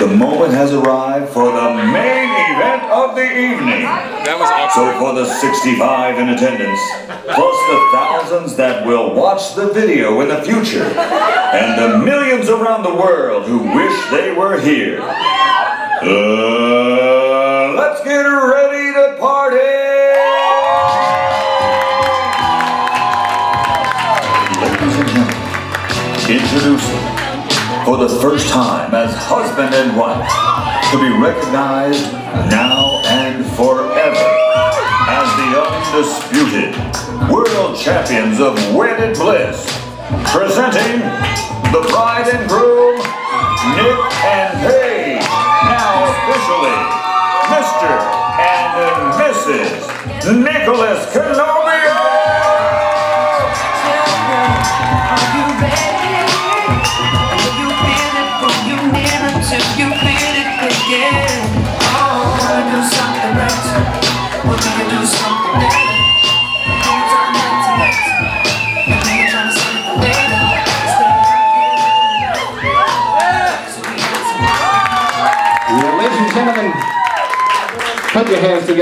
The moment has arrived for the main event of the evening. That was awkward. So for the 65 in attendance, plus the thousands that will watch the video in the future, and the millions around the world who wish they were here. Uh, let's get ready to party! Ladies and gentlemen, introducing for the first time as husband and wife to be recognized now and forever as the undisputed world champions of wedded bliss presenting the bride and groom Nick and Paige now officially Mr. and Mrs. Nicolas Canobbio gentlemen, put your hands together.